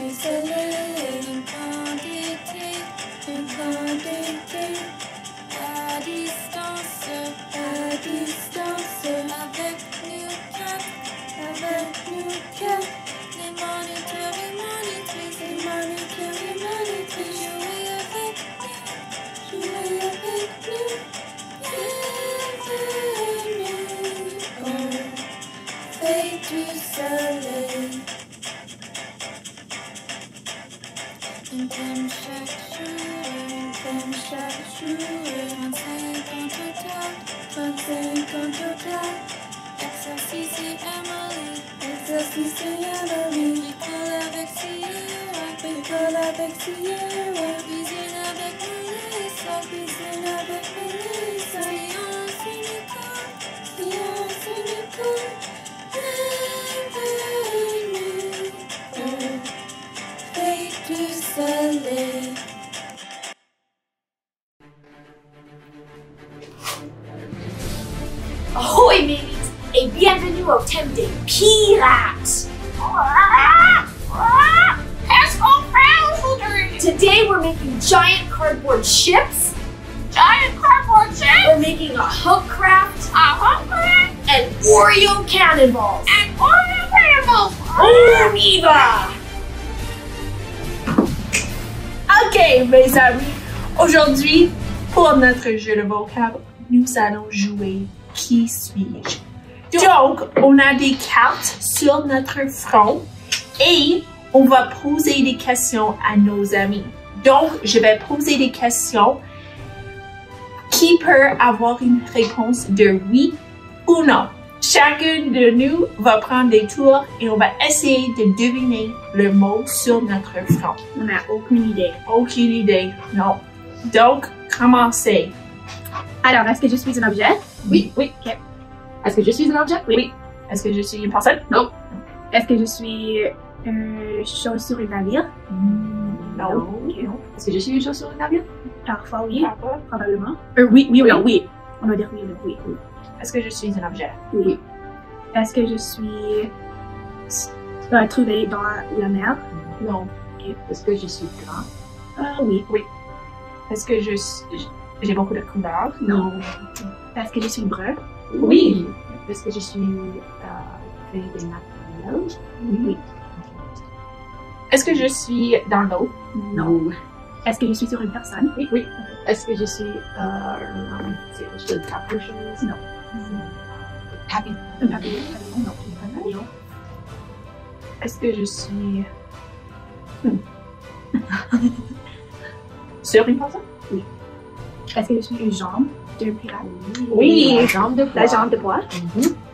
suis soleil, un aujourd'hui, pour notre jeu de vocab, nous allons jouer Qui suis-je? Donc, on a des cartes sur notre front et on va poser des questions à nos amis. Donc, je vais poser des questions qui peut avoir une réponse de oui ou non? Chacun de nous va prendre des tours et on va essayer de deviner le mot sur notre front. On n'a aucune idée. Aucune idée, non. Donc, commencez. Alors, est-ce que je suis un objet? Oui, oui. Ok. Est-ce que je suis un objet? Oui. Est-ce que je suis une personne? Non. Est-ce que je suis une chose sur un navire? Non. Est-ce que je suis une chose sur le navire? Parfois, oui. Probablement. Euh, oui, oui ou non? Oui. On va dire oui non? Oui. oui. Est-ce que je suis un objet? Oui. Est-ce que je suis euh, trouvé dans la mer? Non. Est-ce que je suis grand? Euh, oui. Est-ce que je j'ai beaucoup de couleurs? Non. Est-ce que je suis brun? Oui. Est-ce que je suis euh, des matériaux? Oui. Est-ce que je suis dans l'eau? Non. Est-ce que je suis sur une personne? Oui, oui. Est-ce que je suis euh, je? Non. Happy. Un papillon? Non. Papillon? Est-ce que je suis sur une personne? Est-ce que je suis une jambe d'un pirate? Oui. La jambe de bois. La jambe de.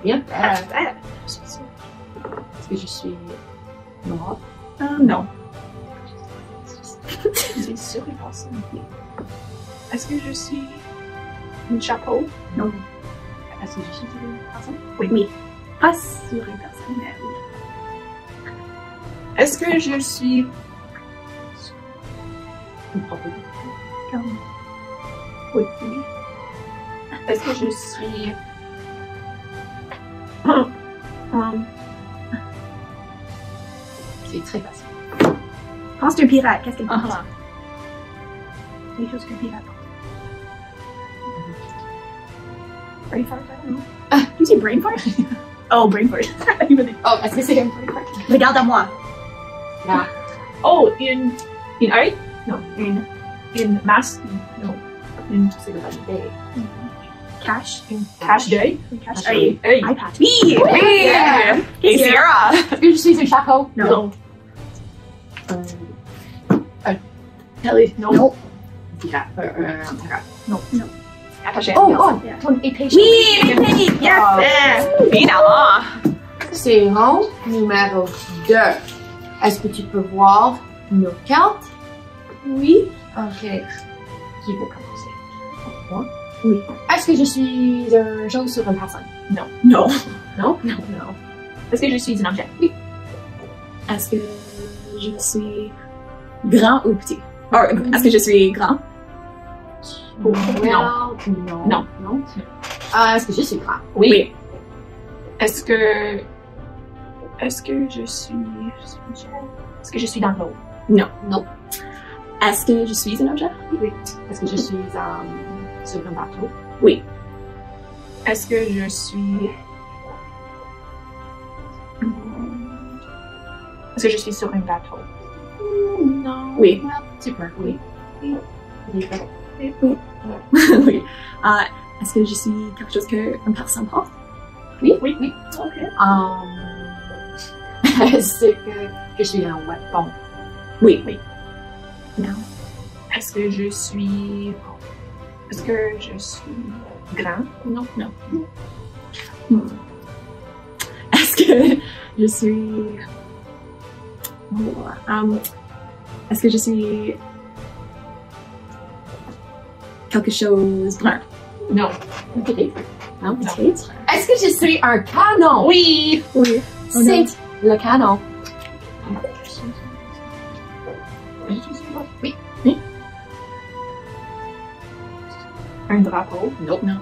Bien. Euh, Est-ce que je suis noire? euh, non. Je suis sur une personne. Est-ce que je suis un chapeau? Non. Est-ce que je suis une personne? Oui. oui. Pas sur une personne, mais oui. Est-ce que je suis Une. Comme... Oui. Est-ce que je suis. C'est très facile. Pense d'un pirate. Qu'est-ce qu'elle pense? Ah. Les choses qu'un pirate pense. brain fart, I don't know. Tu dis brain fart? oh, brain fart. Il m'a dit, Oh, est-ce que c'est un peu Regarde à moi. Là. Oh, une. Une œil? Non. Une. Une masque? Non. Une. C'est le validé. Cash. Une tache d'œil? Une cache. Cache Œil. Œil. Eye patch. Oui! Yeah! Et Sarah! Est-ce que je suis un chapeau? Non. Euh, Kelly, non. Non. pirate. Euh, euh, un pirate. Non. Attaché. Oh, oh, ton épée. Oui! Yes! Yes! Évidemment! C'est rang numéro 2. Est-ce que tu peux voir nos cartes? Oui. Ok. Qui veut commencer? Moi? Oui. Est-ce que je suis un chose sur une personne? Non. Non? Non? Est-ce que je suis un objet? Oui. Est-ce que je suis grand ou petit? Or, Est-ce que je suis grand? Oh, non. Non. Non. Non. Ah, Est-ce que je suis grand? Oui. Est-ce que. Est-ce que je suis. Est-ce que je suis dans l'eau? Non. Non. Est-ce que je suis un objet? Oui. Est-ce que je suis euh, sur un bateau? Oui. Est-ce que je suis... Est-ce que je suis sur un bateau? Non. Oui. Tu peux, oui. Oui. Oui. oui. Euh, Est-ce que je suis quelque chose qu'une personne porte? Oui, oui, oui. Ok. Um, Est-ce que je suis un weapon? Oui. Oui. Non. Est-ce que je suis... Est-ce que je suis grand? Non. Non. Hmm. Est-ce que je suis... Oh, um, Est-ce que je suis quelque chose brun? Non. Peut-être. Non. Peut-être. Est-ce que je suis un canon? Oui! Oui. Oh non. C'est le canon. Un drapeau? Non. Non.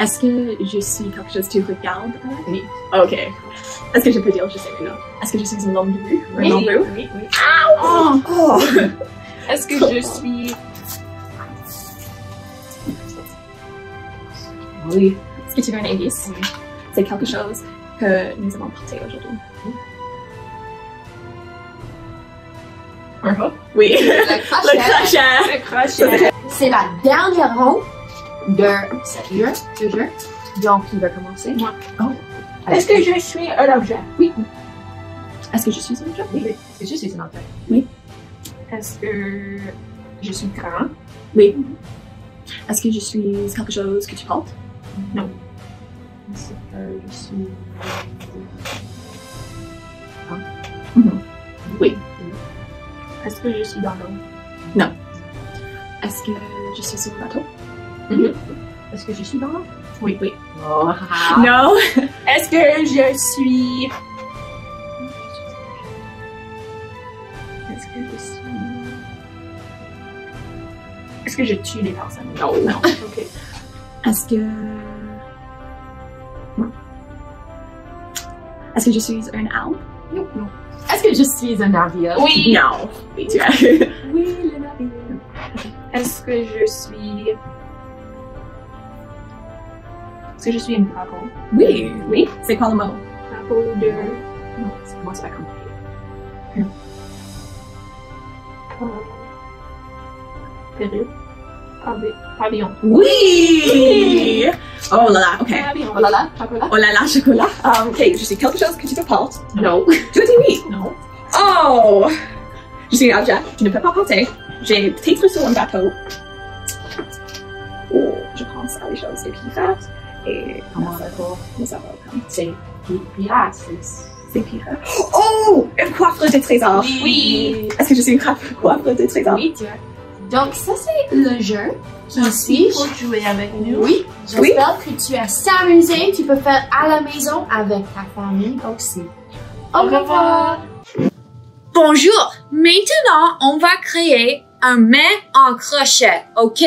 Est-ce que je suis quelque chose que tu regardes? Oui. Ok. Est-ce que je peux dire je sais non? Est-ce que je suis une lampe de vue? Un lampe bleue? oui, oui. Oh! oh. Est-ce que je suis... Oui. Est-ce que tu veux un indice? C'est quelque chose que nous avons porté aujourd'hui. Un hook? Oui. Le crochet. Le crochet. Le crochet. C'est la dernière ronde de cette jeu, ce jeu. Donc, qui va commencer? Moi. Oh. Est-ce que je suis un objet? Oui. Est-ce que je suis un objet? Oui. Est-ce que je suis un objet? Est-ce que je suis grand? Oui. Est-ce que je suis quelque chose que tu portes? Est-ce que je suis... Oui. Est-ce que je suis dans l'eau? Est-ce que je suis sur le bateau? Est-ce que je suis dans l'eau? Oui, oui. Oh, Non. Est-ce que je suis... Est-ce que je suis... Est-ce que je tue les personnes? Non. Non. Ok. Est-ce que... Est-ce que je suis un arbre? Non, non. Est-ce que je suis un navire? Oui! Non. Oui, tu es. Oui, le navire. Est-ce que je suis... Est-ce que je suis une dragon? Oui. Oui. C'est quoi le mot? Dragon de... Non, c'est- moi, c'est pas compliqué. euh, Perruque? Pavi- Pavillon. Oui! Oh là là, ok. Pavillon. Oh là là, chocolat? Oh là là, chocolat. Um, ok, je suis quelque chose que tu te portes. Non. Tu as dit oui. Non. Oh! Je suis un objet, tu ne peux pas porter. J'ai peut-être sur un bateau. Oh, je pense à les choses des pirates. Et Comment ça va? nous avons comme C'est pi- pirate, c'est... des pirates. Oh! Une coiffre de trésors. Oui. Est-ce que je suis une coiffre coiffre de trésors? Oui, tu. Donc, ça, c'est le jeu. Qui suis Faut jouer avec nous. Oui. J'espère que tu as s'amusé. Tu peux faire à la maison avec ta famille aussi. Au revoir. Bonjour. Maintenant, on va créer un main en crochet, ok?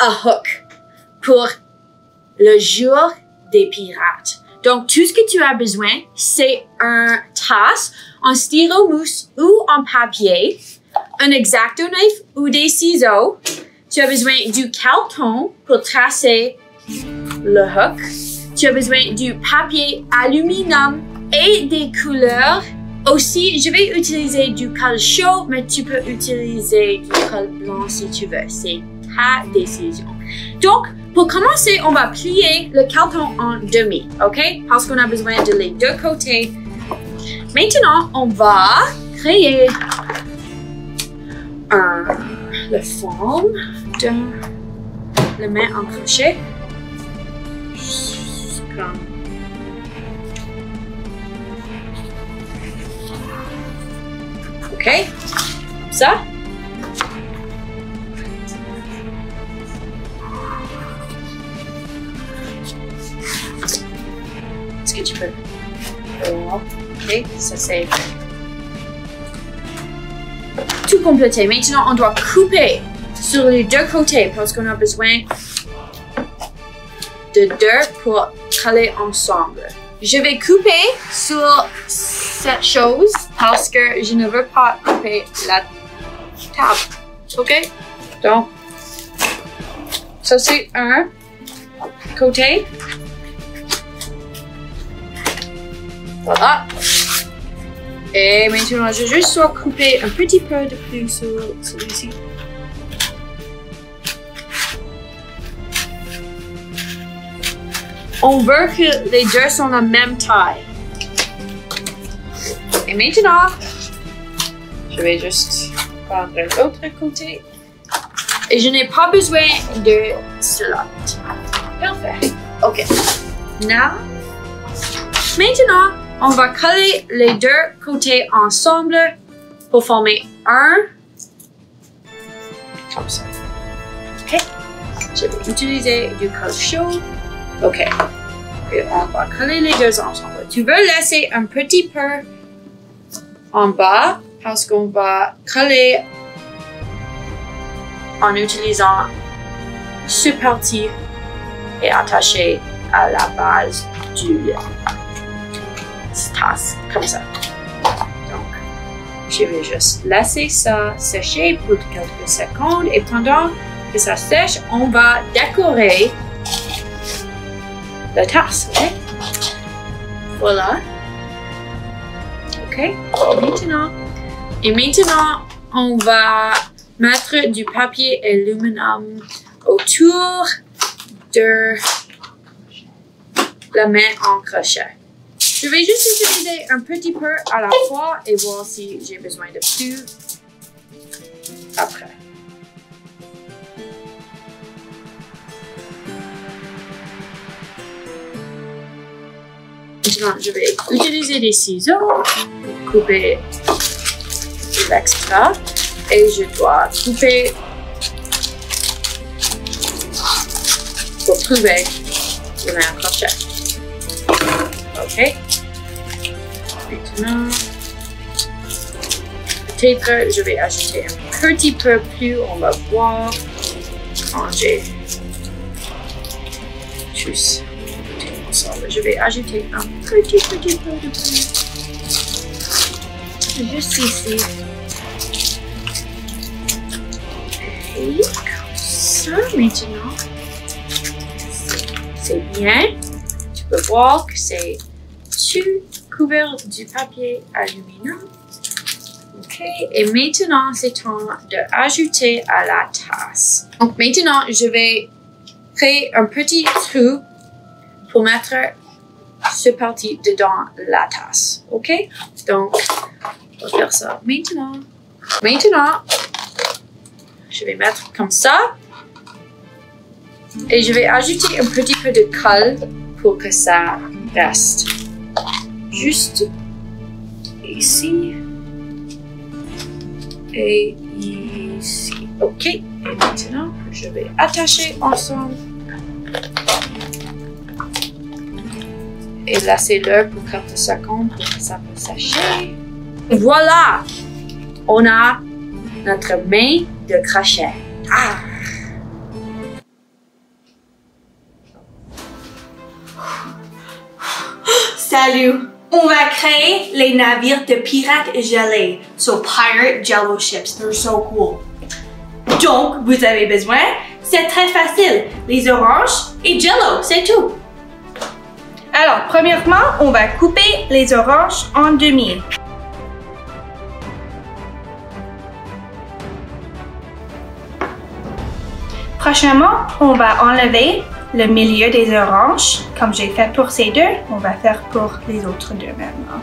A hook. Pour le jour des pirates. Donc, tout ce que tu as besoin, c'est un tasse en styromousse ou en papier, un exacto knife ou des ciseaux. Tu as besoin du carton pour tracer le hook. Tu as besoin du papier aluminium et des couleurs aussi, je vais utiliser du colle chaud, mais tu peux utiliser du colle blanc si tu veux. C'est ta décision. Donc, pour commencer, on va plier le carton en demi, ok? Parce qu'on a besoin de les deux côtés. Maintenant, on va créer le forme de la main en crochet. OK? Comme ça. Tu peux? OK, ça c'est tout complété. Maintenant, on doit couper sur les deux côtés parce qu'on a besoin de deux pour coller ensemble. Je vais couper sur cette chose parce que je ne veux pas couper la table. OK? Donc, ça c'est un côté. Voilà. Et maintenant, je juste dois couper un petit peu de plus sur celui-ci. On veut que les deux sont la même taille. Et maintenant, je vais juste prendre l'autre côté. Et je n'ai pas besoin de cela. Parfait. OK. Now, maintenant, on va coller les deux côtés ensemble pour former un. Comme ça. OK. Je vais utiliser du colle chaud. OK. Et on va coller les deux ensemble. Tu veux laisser un petit peu en bas parce qu'on va coller en utilisant ce parti et attacher à la base du tasse comme ça. Donc, je vais juste laisser ça sécher pour quelques secondes et pendant que ça sèche, on va décorer la tasse. ok? Voilà. Ok. Maintenant, et maintenant, on va mettre du papier aluminum autour de la main en crochet. Je vais juste utiliser un petit peu à la fois et voir si j'ai besoin de plus après. Maintenant, je vais utiliser des ciseaux pour couper l'extra et je dois couper pour trouver le meilleur crochet. Ok. Maintenant, peut-être je vais ajouter un petit peu plus, on va voir quand j'ai tous ensemble. Je vais ajouter un petit, petit peu de plus. Juste ici. Et comme ça, maintenant, c'est bien. Tu peux voir que c'est tout couvert du papier aluminum. Ok, et maintenant c'est temps d'ajouter à la tasse. Donc maintenant, je vais créer un petit trou pour mettre ce parti dedans la tasse. Ok, donc on va faire ça maintenant. Maintenant, je vais mettre comme ça. Et je vais ajouter un petit peu de colle pour que ça reste. Juste ici. Et ici. Ok. Et maintenant, je vais attacher ensemble. Et laisser-le pour quelques secondes pour que ça peut sécher. Et voilà! On a notre main de crochet. Ah! Salut! On va créer les navires de pirates gelés. So pirate jello ships. They're so cool. Donc, vous avez besoin, c'est très facile. Les oranges et jello, c'est tout. Alors, premièrement, on va couper les oranges en demi. Prochainement, on va enlever le milieu des oranges, comme j'ai fait pour ces deux, on va faire pour les autres deux maintenant.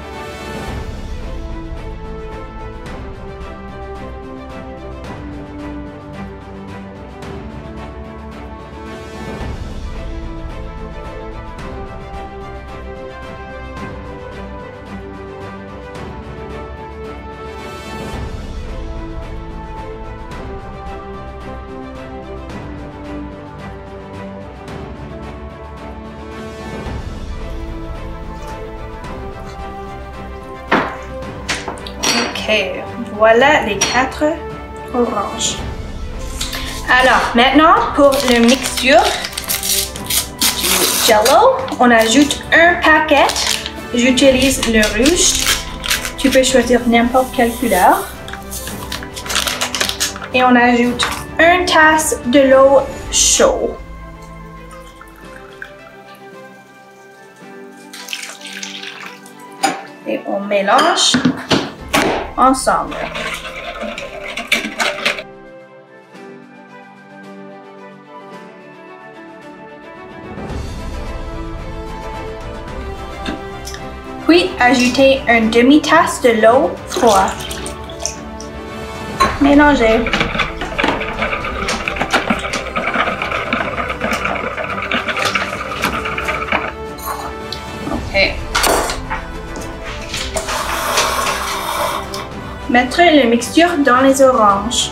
Voilà les quatre oranges. Alors, maintenant, pour la mixture du jello, on ajoute un paquet. J'utilise le rouge. Tu peux choisir n'importe quelle couleur. Et on ajoute une tasse de l'eau chaude. Et on mélange ensemble. Puis ajoutez une demi-tasse de l'eau froide. Mélangez. Mettre la mixture dans les oranges.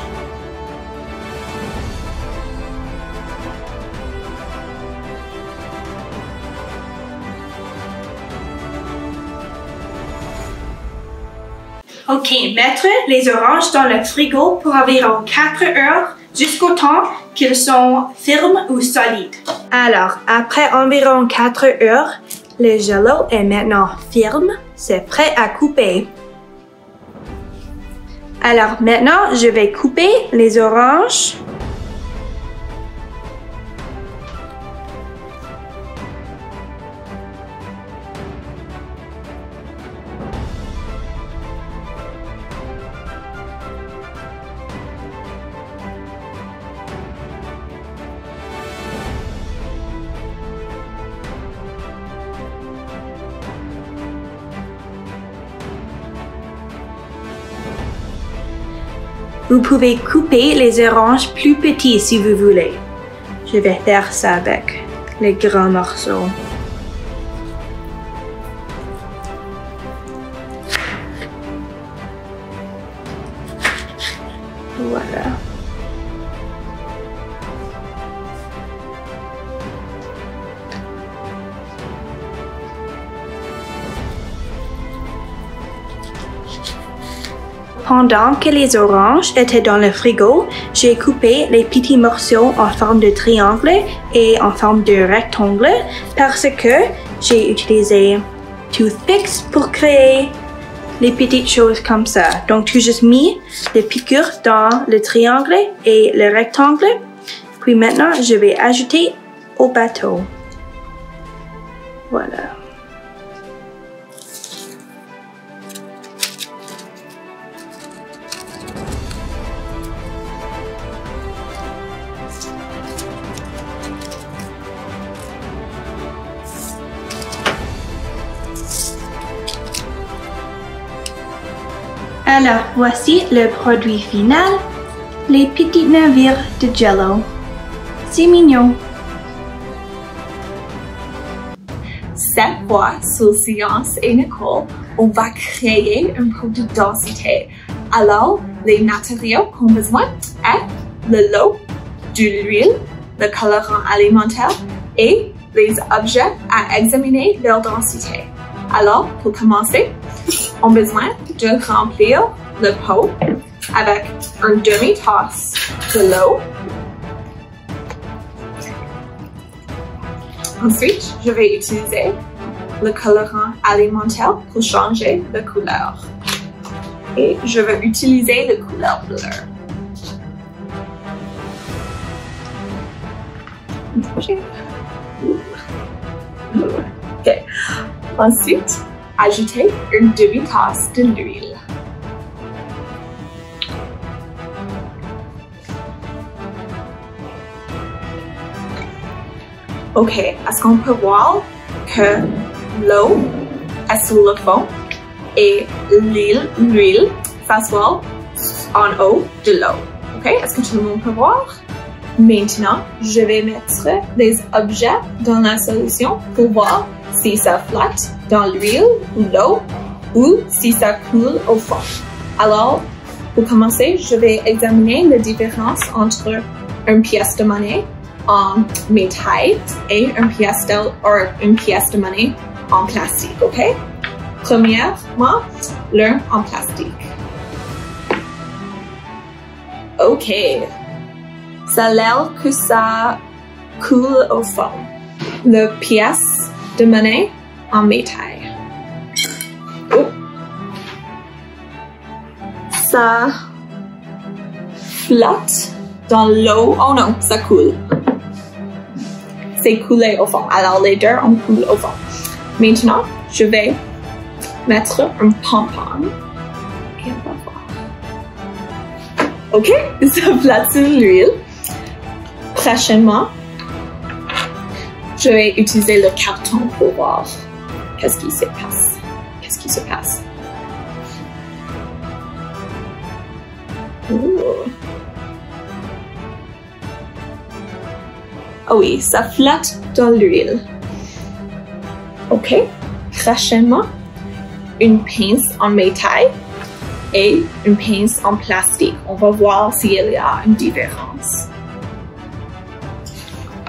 Ok, mettre les oranges dans le frigo pour environ 4 heures jusqu'au temps qu'ils sont fermes ou solides. Alors, après environ 4 heures, le jello est maintenant ferme, c'est prêt à couper. Alors maintenant, je vais couper les oranges. Vous pouvez couper les oranges plus petits si vous voulez. Je vais faire ça avec les grands morceaux. Pendant que les oranges étaient dans le frigo, j'ai coupé les petits morceaux en forme de triangle et en forme de rectangle parce que j'ai utilisé toothpicks pour créer les petites choses comme ça. Donc, j'ai juste mis les piqûres dans le triangle et le rectangle. Puis maintenant, je vais ajouter au bateau. Voilà. Alors, voici le produit final, les petits navires de Jello. C'est mignon. Cette fois, sous Science et Nicole, on va créer un produit de densité. Alors, les matériaux qu'on besoin est le lot, de l'huile, le colorant alimentaire et les objets à examiner leur densité. Alors, pour commencer, on a besoin de remplir le pot avec une demi-tasse de. Ensuite, je vais utiliser le colorant alimentaire pour changer de couleur. Et je vais utiliser la couleur bleue. Ok. Ensuite, ajoutez une demi-tasse de l'huile. Ok, est-ce qu'on peut voir que l'eau est sous le fond et l'huile, l'huile face en haut de l'eau? Ok, est-ce que tout le monde peut voir? Maintenant, je vais mettre des objets dans la solution pour voir si ça flotte dans l'huile ou l'eau ou si ça coule au fond. Alors, pour commencer, je vais examiner la différence entre une pièce de monnaie en métal et une pièce de, une pièce de monnaie en plastique, ok? Premièrement, l'un en plastique. Ok. Ça a l'air que ça coule au fond. La pièce de monnaie en métal. Oh. ça flotte dans l'eau. Oh non, ça coule. C'est coulé au fond. Alors les deux, on coule au fond. Maintenant, je vais mettre un pompon. Et on va voir. Ok, ça flotte sur l'huile. Prochainement, je vais utiliser le carton pour voir qu'est-ce qui se passe? Qu'est-ce qui se passe? Ah oui, ça flotte dans l'huile. Ok, prochainement, une pince en métal et une pince en plastique. On va voir s'il y a une différence.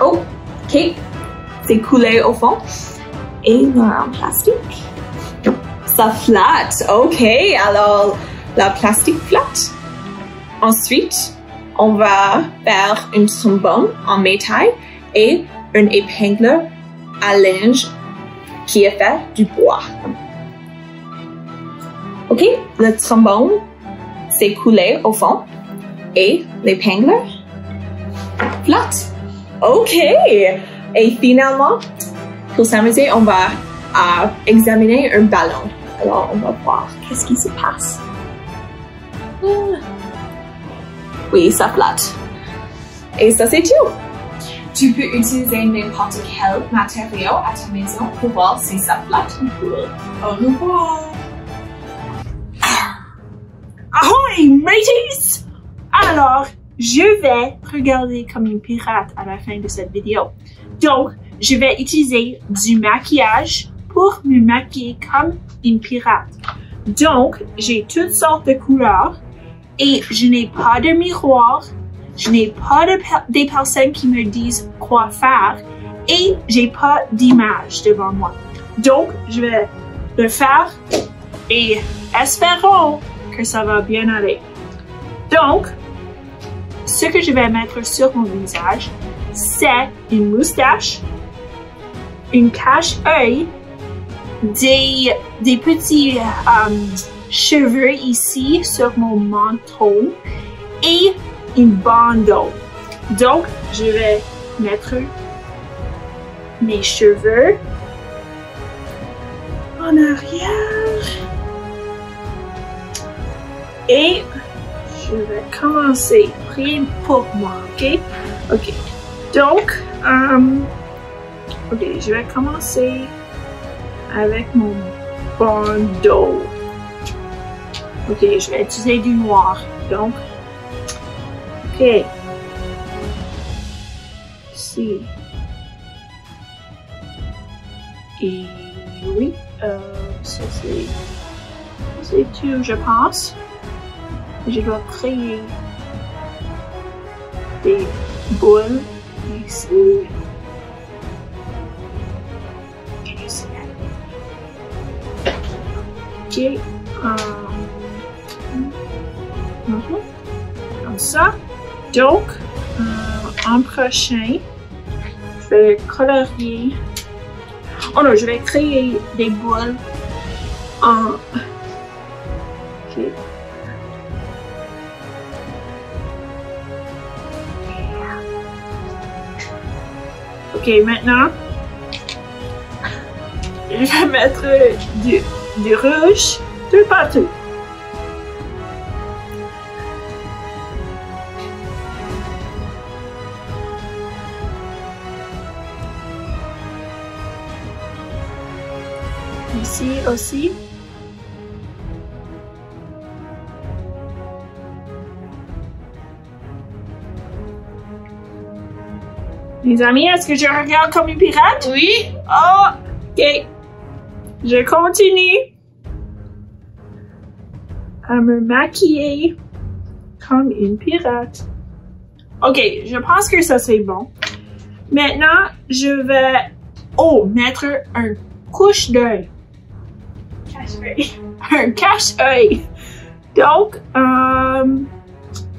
Oh, ok, c'est coulé au fond. Et là en plastique. Ça flotte, ok, alors la plastique flotte. Ensuite, on va faire une trombone en métal et une épingle à linge qui est fait du bois. Ok, le trombone s'est coulé au fond et l'épingle flotte. Ok, et finalement, pour s'amuser, on va euh, examiner un ballon. Alors, on va voir qu'est-ce qui se passe. Ah. Oui, ça flotte. Et ça, c'est tout. Tu peux utiliser n'importe quel matériau à ta maison pour voir si ça flotte ou coule. Au revoir. Ahoy, mateys! Alors, je vais regarder comme une pirate à la fin de cette vidéo. Donc, je vais utiliser du maquillage pour me maquiller comme une pirate. Donc, j'ai toutes sortes de couleurs et je n'ai pas de miroir, je n'ai pas des personnes qui me disent quoi faire et j'ai pas d'image devant moi. Donc, je vais le faire et espérons que ça va bien aller. Donc, ce que je vais mettre sur mon visage, c'est une moustache, une cache-œil, des, des petits euh, cheveux ici sur mon menton et une bandeau. Donc, je vais mettre mes cheveux en arrière et je vais commencer. Priez pour moi, ok? Ok. Donc, euh, ok, je vais commencer avec mon bandeau. Ok, je vais utiliser du noir. Donc, ok. Ici. Et oui, euh, ça c'est, c'est tout, je pense. Je dois créer des boules ici. Euh, mhm. Comme ça. Donc, euh, en prochain, je vais colorier. Oh non, je vais créer des boules en. Ok. Ok, maintenant, je vais mettre du, du rouge de partout. Ici aussi. Les amis, est-ce que je regarde comme une pirate? Oui. Oh, ok. Je continue à me maquiller comme une pirate. Ok, je pense que ça c'est bon. Maintenant, je vais, oh, mettre un couche d'œil. Cache-œil. Un cache-œil. Donc, euh,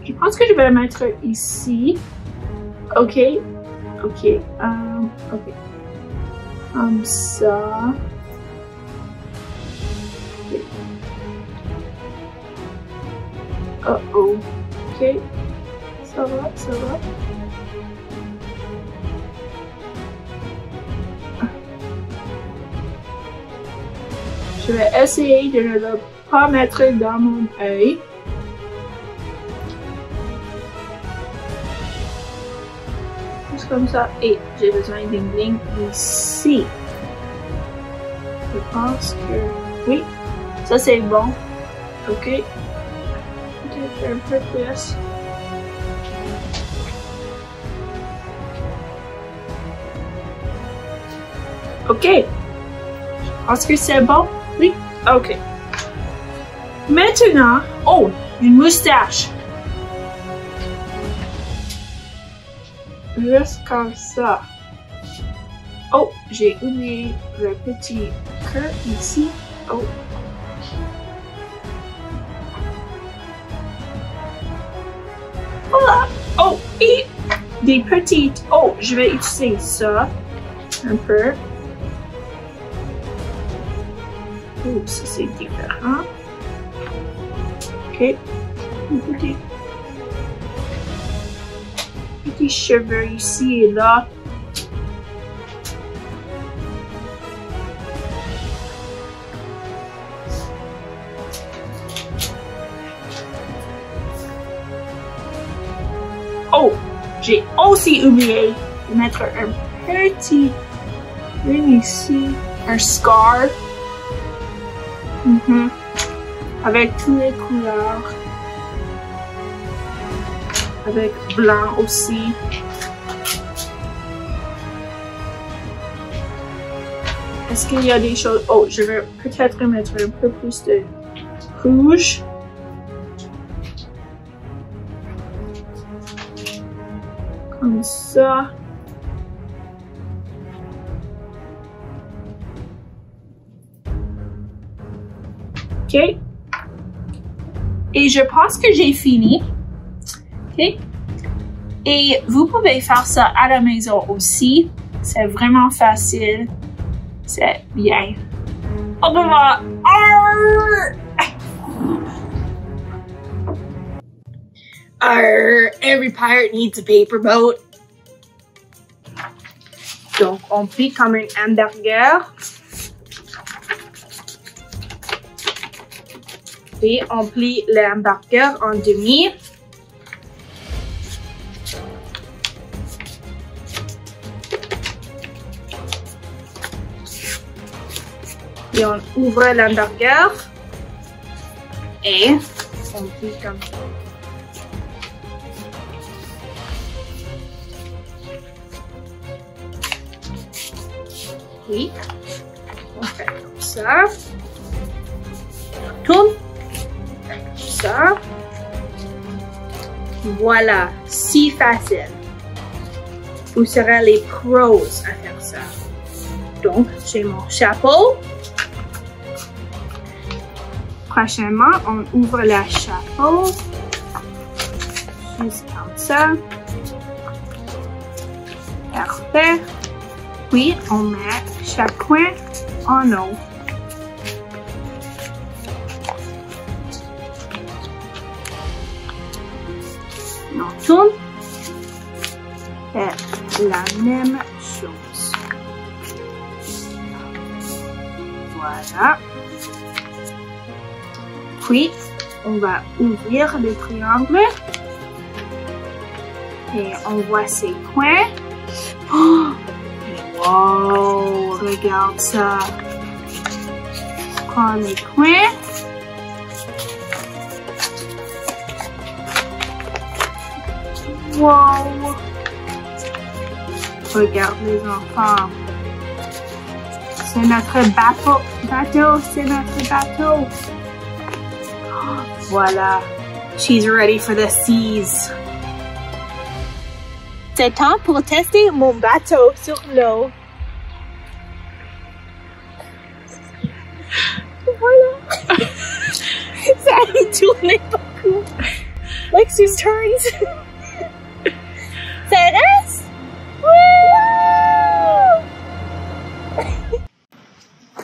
je pense que je vais mettre ici. Ok, ok, euh, ok. Comme ça. Ok. Uh oh. Ok. Ça va, ça va. Je vais essayer de ne le pas mettre dans mon œil. Juste comme ça. Et j'ai besoin d'une ligne ici. Je pense que oui. Ça c'est bon. Ok. Un peu plus. Ok. Pense que c'est bon? Oui. Ok. Maintenant, oh, une moustache. Juste comme ça. Oh, j'ai oublié le petit cœur ici. Oh. Des petites. Oh, je vais utiliser ça un peu. Oups, c'est différent. Ok. Petit, petit cheveux ici et là. Aussi oublié de mettre un petit ring ici, un scar. Mhm. Avec toutes les couleurs. Avec blanc aussi. Est-ce qu'il y a des choses... Oh, je vais peut-être mettre un peu plus de rouge. Comme ça. OK. Et je pense que j'ai fini. OK. Et vous pouvez faire ça à la maison aussi. C'est vraiment facile. C'est bien. Au revoir. Arr! Arr, every pirate needs a paper boat. Donc, on plie comme un hamburger. Et on plie le hamburger en demi. Et on ouvre l'hamburger. Et on plie comme ça. Oui. On fait comme ça. On tourne. Comme ça. Voilà. Si facile. Vous serez les pros à faire ça. Donc, j'ai mon chapeau. Prochainement, on ouvre le chapeau. Juste comme ça. Parfait. Puis, on met chaque en eau. On tourne. Et la même chose. Voilà. Puis, on va ouvrir le triangle. Et on voit ses coins. Oh! Wow, les coins. Wow. Regarde les enfants. C'est notre bateau. Bateau, c'est notre bateau. Voilà. She's ready for the seas. C'est temps pour tester mon bateau sur l'eau. Tourné beaucoup. Like Sue's turns. Reste.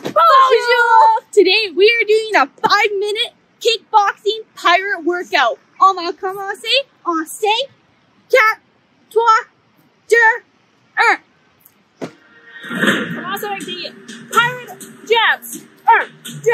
Bonjour! Today we are doing a five minute kickboxing pirate workout. on va commencer en 5, 4, 3, 2, 1. Commence avec des pirate jabs. 1, 2,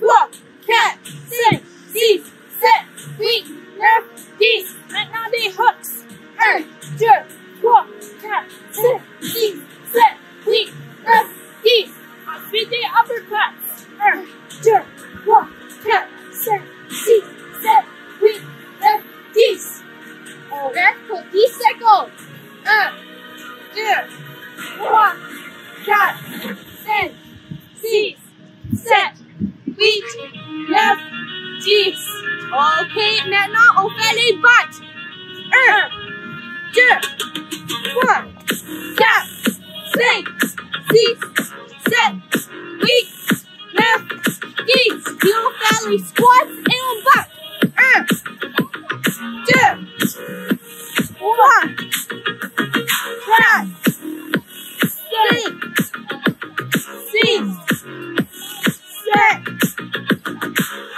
3, cat, sit, seat, set, weak, left, geese, and now they hooks. Er, jerk, walk, cat, sit, seat, set, weak, left, geese. I feed the uppercuts. Er, jerk, walk, cat, sit, seat, set, weak, left, geese. Over, cookie, circle. Er, jerk, walk, cat, sit, seat, set, 6, 7, 8, 9, 10. OK, maintenant on fait les bottes. 1, 2, 3, 4, 5, 6, 7, 8, 9, 10. Puis on fait les squats et on botte. 1, 2, 3, 4, 5, 6, 7,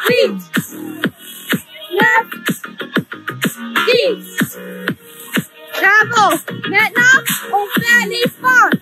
8, 9, 10. Bravo! Maintenant, on fait les fentes.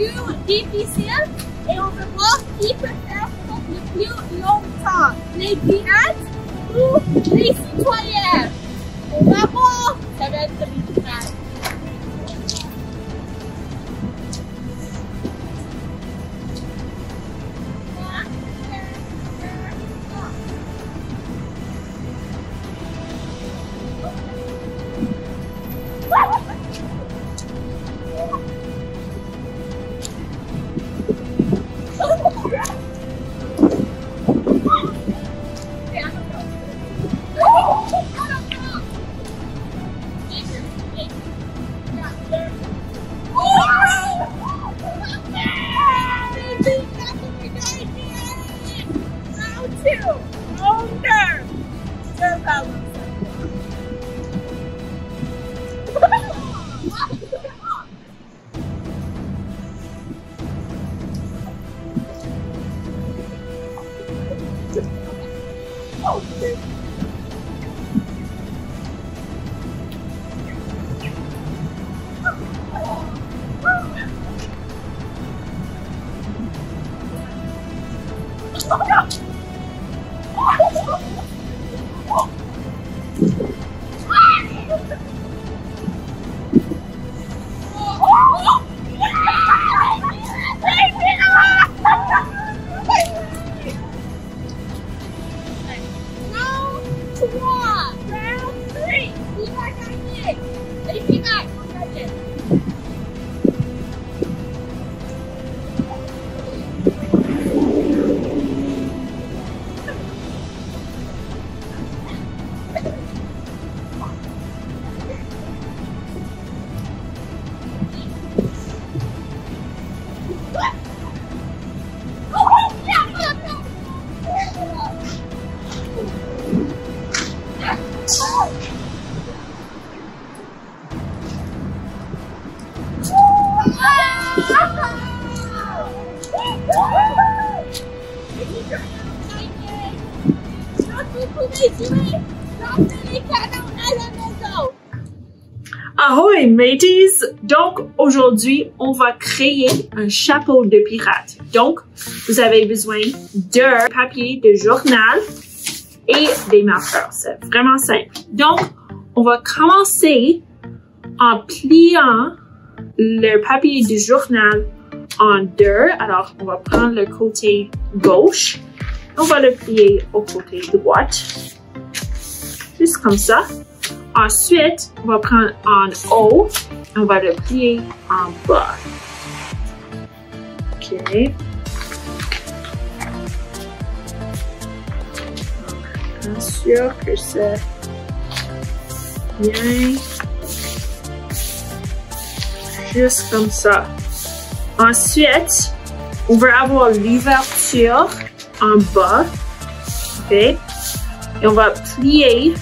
Plus difficile et on va voir qui peut faire pour le plus longtemps, les pirates ou les citoyens. Mateys! Donc, aujourd'hui, on va créer un chapeau de pirate. Donc, vous avez besoin de papier de journal et des marqueurs. C'est vraiment simple. Donc, on va commencer en pliant le papier du journal en deux. Alors, on va prendre le côté gauche. On va le plier au côté droite. Juste comme ça. Ensuite, on va prendre en haut, on va le plier en bas. OK. Sûr que c'est bien. Juste comme ça. Ensuite, on va avoir l'ouverture en bas. OK. Et on va plier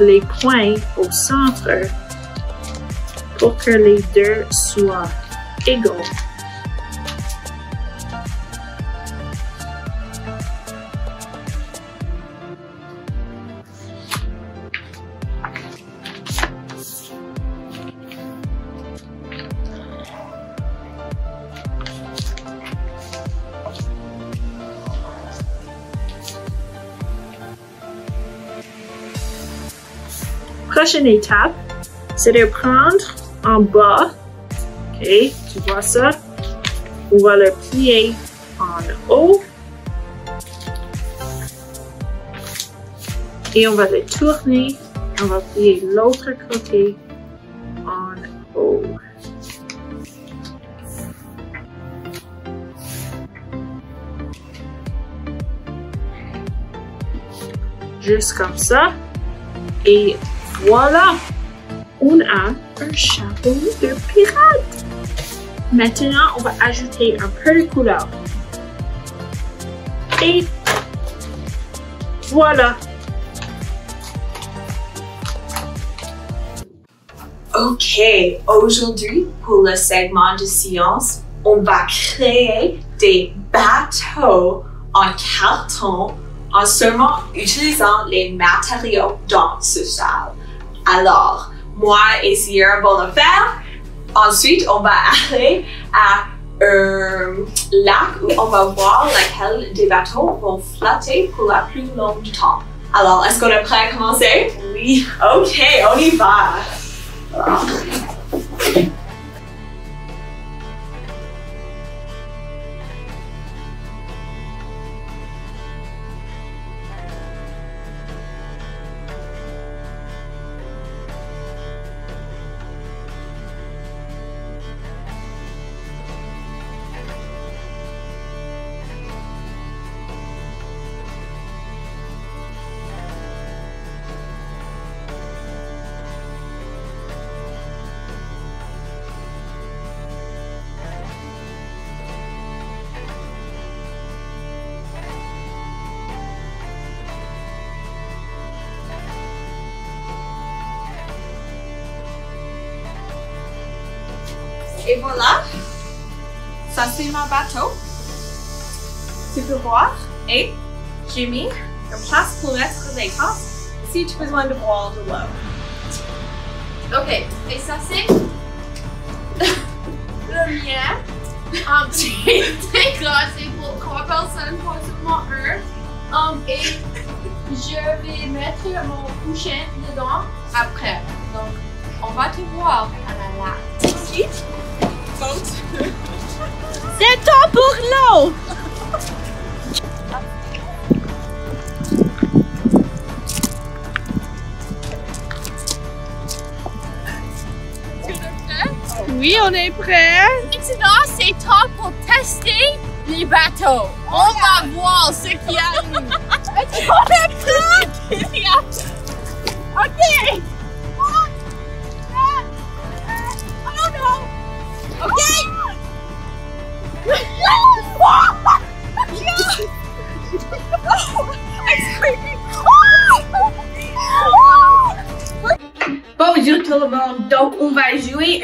les points au centre pour que les deux soient égaux. Prochaine étape, c'est de prendre en bas, ok, tu vois ça, on va le plier en haut et on va le tourner, on va plier l'autre côté en haut. Juste comme ça. Et voilà, on a un chapeau de pirate. Maintenant, on va ajouter un peu de couleur. Et voilà. Ok, aujourd'hui, pour le segment de science, on va créer des bateaux en carton en seulement utilisant les matériaux dans ce salle. Alors, moi et Sierra vont le faire. Ensuite, on va aller à un lac où on va voir lesquels des bateaux vont flotter pour la plus longue temps. Alors, est-ce qu'on est prêt à commencer? Oui. Ok, on y va. Alors. Et voilà. Ça, c'est mon bateau. Tu peux voir. Et j'ai mis une place pour mettre les tasses si tu as besoin de boire de l'eau. Ok, et ça c'est le mien. Um, très grand, c'est pour trois personnes, pas seulement un. Um, et je vais mettre mon couchin dedans après. Donc, on va te voir on est prêt. Maintenant, c'est temps pour tester les bateaux. On va voir ce qu'il y a. on est prêt? Ok!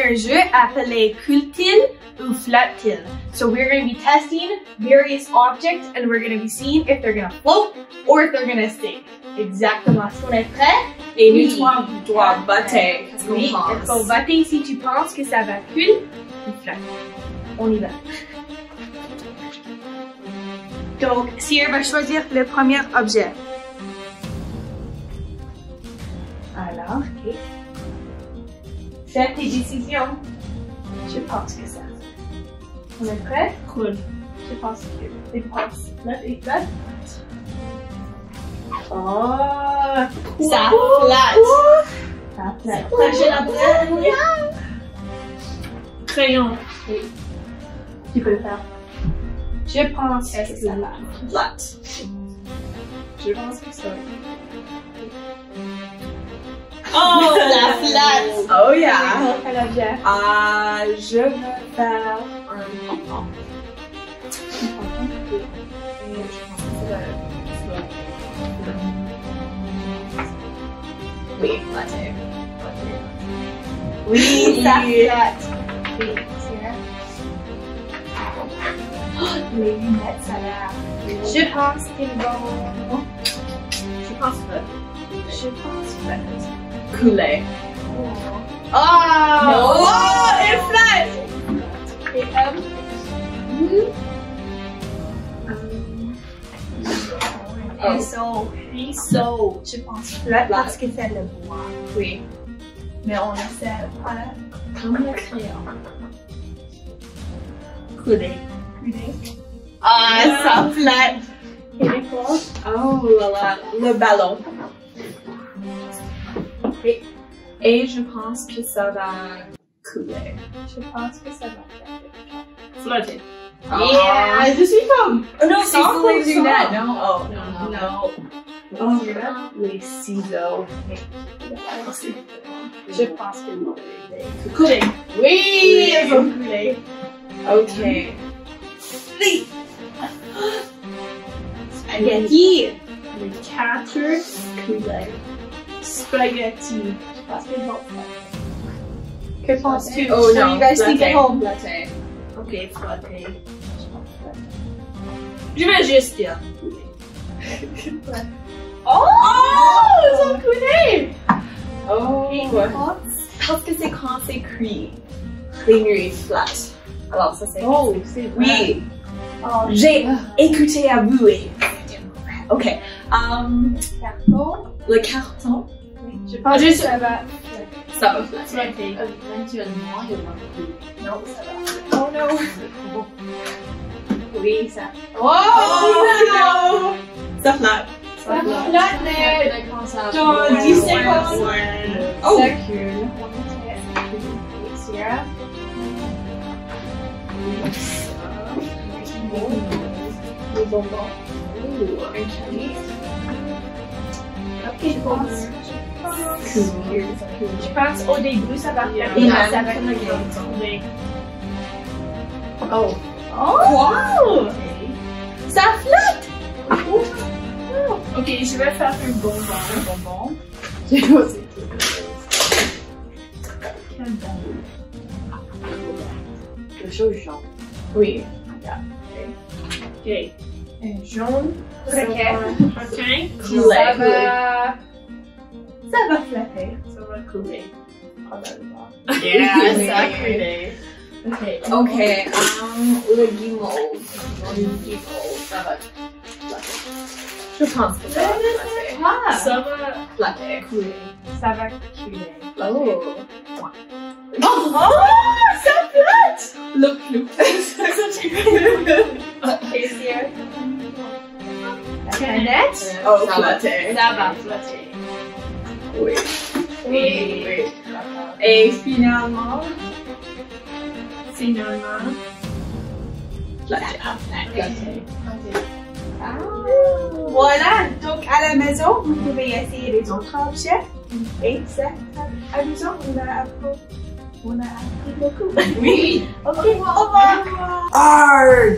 Un jeu appelé Cultil ou Flotil. So we're going to be testing various objects and we're going to be seeing if they're going to float or if they're going to sink. Exactement. Est-ce qu'on est prêt? Et Oui. nous, toi, dois. Qu'est-ce qu'on Oui, pense? faut voter si tu penses que ça va cul ou flotte. On y va. Donc, Sierra va choisir le premier objet. Alors, ok. Fais tes décisions. Je pense que ça. On est prêt? Cool. Je pense que les penses flotte et flotte. Oh! Ça flatte. Ça flatte. Prochaine objet, Emily? Crayon. Oui. Tu peux le faire. Je pense que ça va. Flat. Je pense que ça va. Oh, la flatte. Oh yeah. Quel objet? Ah, je vais faire un pompon. Et je pense que c'est le- c'est le- Oui, flatté. Oui, ça flatte. Oui, Sierra. Oh, les lunettes, ça a l'air. Je pense qu'ils vont. Je pense pas. Je pense pas. Couler. Oh! Oh, et flat. Et M. Pinceau. Pinceau. Je pense flat parce que c'est le bois. Oui. Mais on essaie pas Comme le crayon. couler. Couler. Ah, ça les quoi? Oh là là, le ballon. Et je pense que ça va couler. je pense que ça va. Flotter. Yeah, je suis comme. Oh non, c'est pour les lunettes, non? Oh, non, non. Oh, Les ciseaux. Je pense que non. Couler. Oui, elles vont couler. Ok. Spaghetti. Les quatre couleurs. Spaghetti. Vont faire. Que penses-tu? Oh So non, you guys think at home. Flatter. Ok, frotter. Je vais juste dire. oh! Ils ont coulé! Oh, Parce que c'est quand c'est cuit. Les nuits flat. Alors ça c'est... Oh, c'est Oui, Oh, j'ai écouté à vous et... Ok. Um, carton. Le carton, Je pense que ça va ça va. Éventuellement, il couler. Non, ça va. Oh non! Oui, ça. Oh, no! Ça flatte. Ça flotte. Ça Dans 10 secondes. Oh! Ça coule. Sierra. Les bonbons. Un je pense. Je pense au début, ça va faire le tomber. Oh! Oh! Wow! Ça flotte! Ok, je vais faire un bonbon. Un bonbon. Je vais aussi. Quel bonbon? quelque chose jaune. Oui. Ok. Un jaune. Requin. Requin. Couler. Ça va. Ça va flatter. Ça va couler. Probablement. Yeah, ça ça a coulé. Ok. Ok, um, le guimauve. Le Ah! Ça va Flatter. couler. Ça va couler. Oh. Oh! Ça flotte! Look, look. Et c'est La planète? Oh, Ça va. flatter. Ça va flotter. Oui. Oui. Oui. Et finalement, Finalement. flatter. Flatter. Voilà, donc à la maison, vous pouvez essayer les autres objets. Et c'est amusant, on a appris, on a appris beaucoup. Oui. Ok, au revoir. Arr!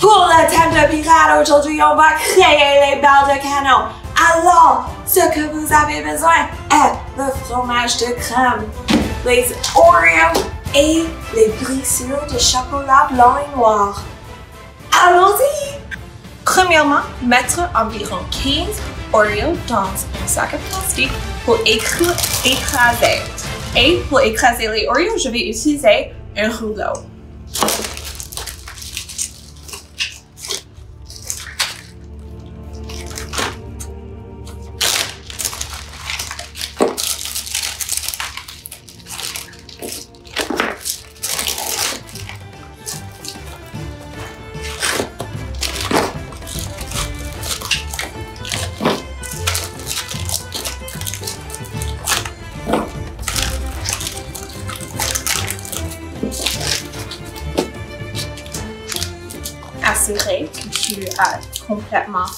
Pour le thème de pirate, aujourd'hui, on va créer les balles de canon. Alors, ce que vous avez besoin est le fromage de crème, les Oreos et les brissures de chocolat blanc et noir. Allons-y! Premièrement, mettre environ 15 Oreos dans un sac en plastique pour écr- écraser. Et pour écraser les Oreos, je vais utiliser un rouleau.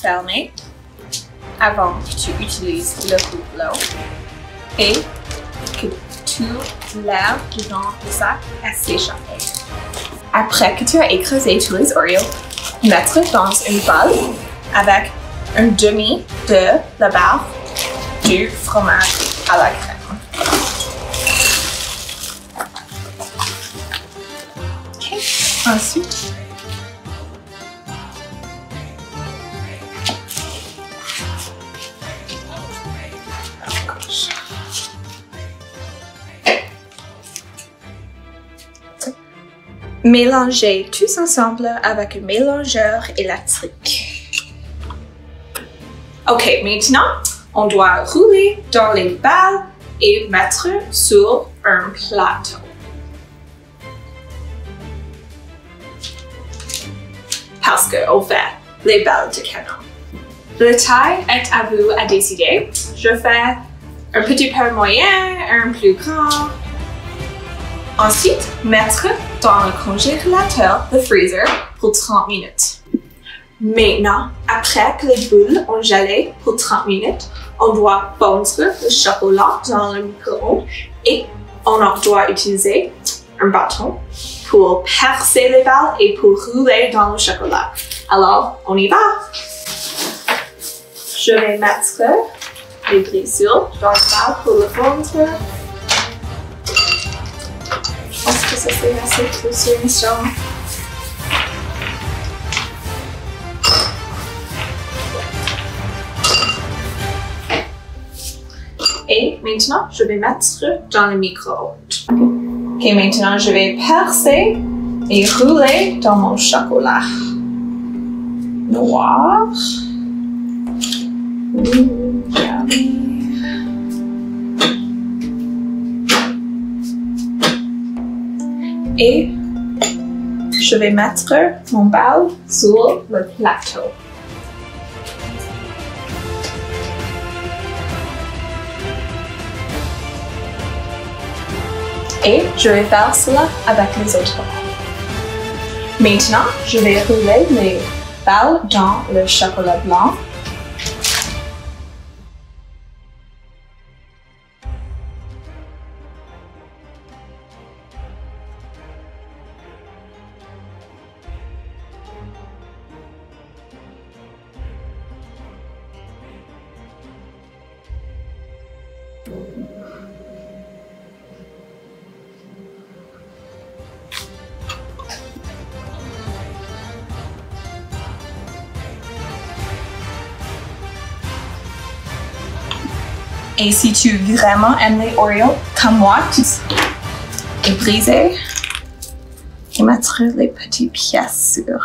Complètement fermé avant que tu utilises le rouleau et que tout l'air dedans le sac a s'échappé. Après que tu as écrasé tous les Oreos, mettre dans une balle avec un demi de la barre du fromage à la crème. Ensuite, Mélangez tous ensemble avec un mélangeur électrique. Ok, maintenant, on doit rouler dans les balles et mettre sur un plateau. Parce au fait, les balles de canon. Le taille est à vous à décider. Je fais un petit peu moyen, un plus grand. Ensuite, mettre dans le congélateur, le freezer, pour 30 minutes. Maintenant, après que les boules ont gelé pour 30 minutes, on doit fondre le chocolat dans le micro-ondes et on doit utiliser un bâton pour percer les balles et pour rouler dans le chocolat. Alors, on y va! Je vais mettre les brissures dans le balle pour le fondre. Et maintenant, je vais mettre dans le micro-ondes. Ok, maintenant je vais percer et rouler dans mon chocolat noir. Yummy. Et je vais mettre mon bal sur le plateau. Et je vais faire cela avec les autres. Maintenant, je vais rouler les balles dans le chocolat blanc Et si tu veux vraiment aimer Oreo comme moi, tu et briser et mettre les petites pièces sur,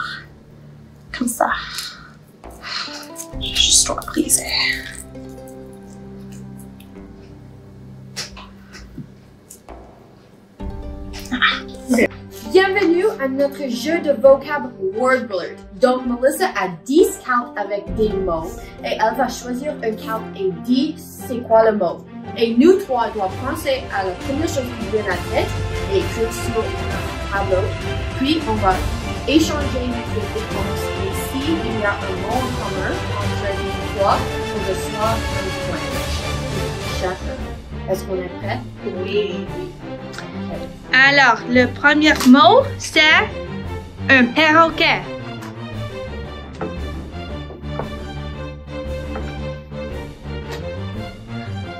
comme ça. Notre jeu de vocab Wordblerd. Donc, Melissa a 10 cartes avec des mots et elle va choisir une carte et dire c'est quoi le mot. Et nous trois doivent penser à la première chose qui vient à la tête et écrire sur un tableau. Puis, on va échanger les réponses et s'il y a un mot en commun entre les trois, on reçoit un point. Chacun. Est-ce qu'on est prêt? Oui. Alors, le premier mot, c'est un perroquet.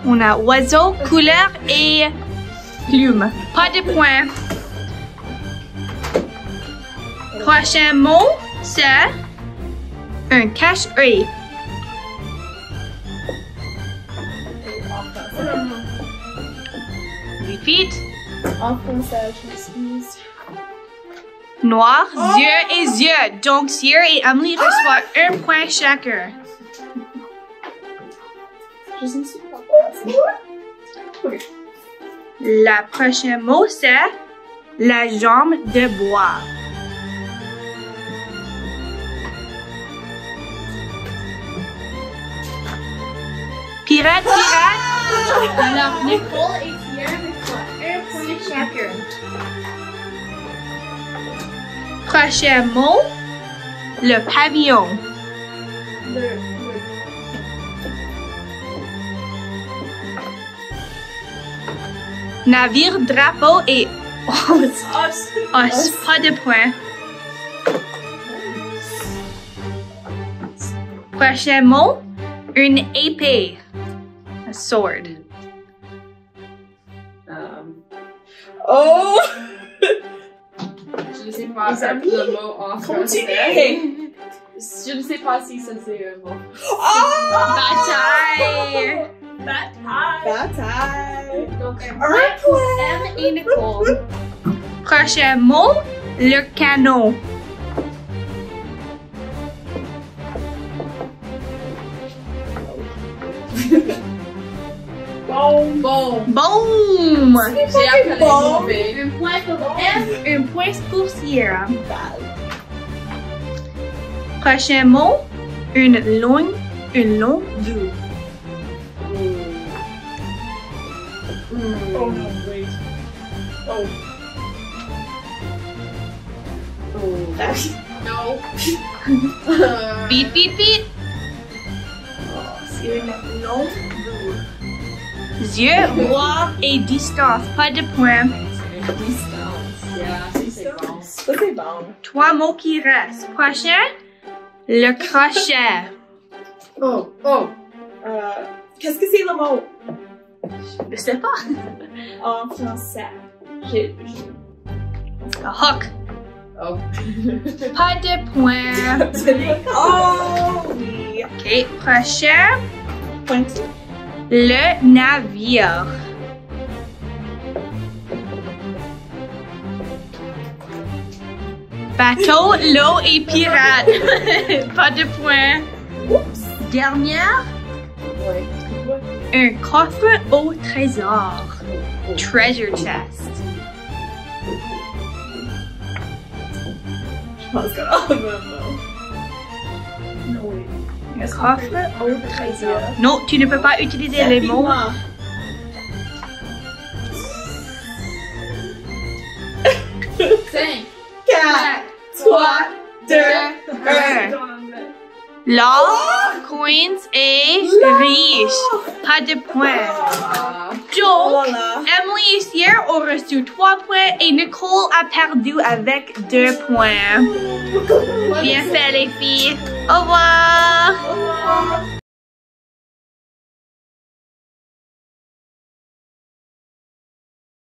On a oiseau, couleur et plume. Pas de point. Prochain mot, c'est un cache-œil. Repeat. Noir, yeux et yeux. Donc, Sierra et Emily reçoivent un point chacun. Je ne suis pas La prochaine mot, c'est la jambe de bois. Pirate, pirate. Alors, Nicole et un point chacun. Prochain mot, le pavillon. Navire, drapeau et os. Os, pas de point. Prochain mot, une épée. A sword. Oh! Je ne sais pas le mot en français. Je ne sais pas si ça c'est un mot. Bataille. Bataille! Donc, un Un point pour point! M et Nicole. Prochain mot, le canon. Bon. Boom! J'ai appelé bon. mauvais. Un point pour M. Un point pour Sierra. Prochain mot, une longue, une longue vue. Oh no, wait. Oh. No. Beat, beat, beat. Une longue Yeux, voix et distance. Pas de point. Yeah, si c'est bon. Ça, c'est bon. Trois mots qui restent. Prochain, le crochet. Oh, oh. Euh, Qu'est-ce que c'est le mot? Je sais pas. en français? J'ai. Le hook. Oh. Pas de point. Oh oui! Ok, prochain, Pointu. Le navire. Bateau, l'eau et pirate. Pas de point. Dernière, Ouais. un coffre au trésor. Treasure chest. Je pense que. Oh non, non. Non, oui. Un coffre au trésor. Non, tu ne peux pas utiliser les mots. Cinq, Quatre, trois, deux, un. L'or, coins et riche. Pas de points. Donc. Emily et Sierra ont reçu 3 points et Nicole a perdu avec 2 points. Bien fait les filles. Au revoir. Au revoir.